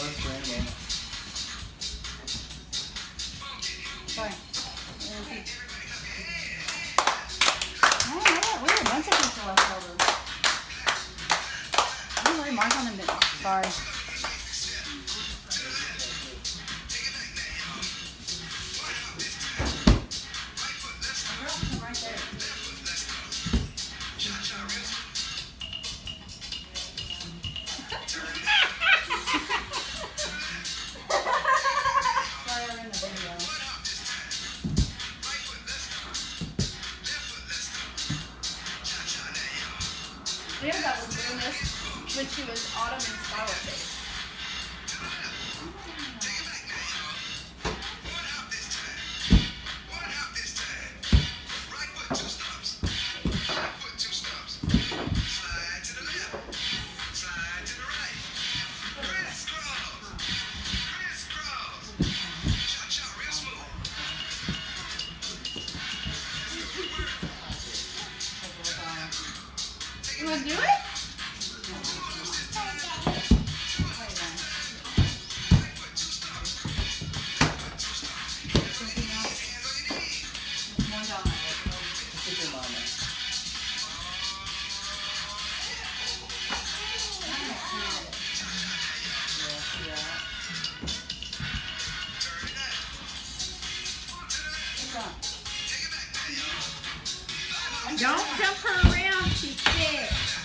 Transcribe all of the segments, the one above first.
first Oh, yeah, we a bunch of left over. I don't on them, sorry. Mirabelle was doing this when she was Autumn in Scarlet You wanna do it? Don't jump her around, she's sick.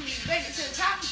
bring it to the top?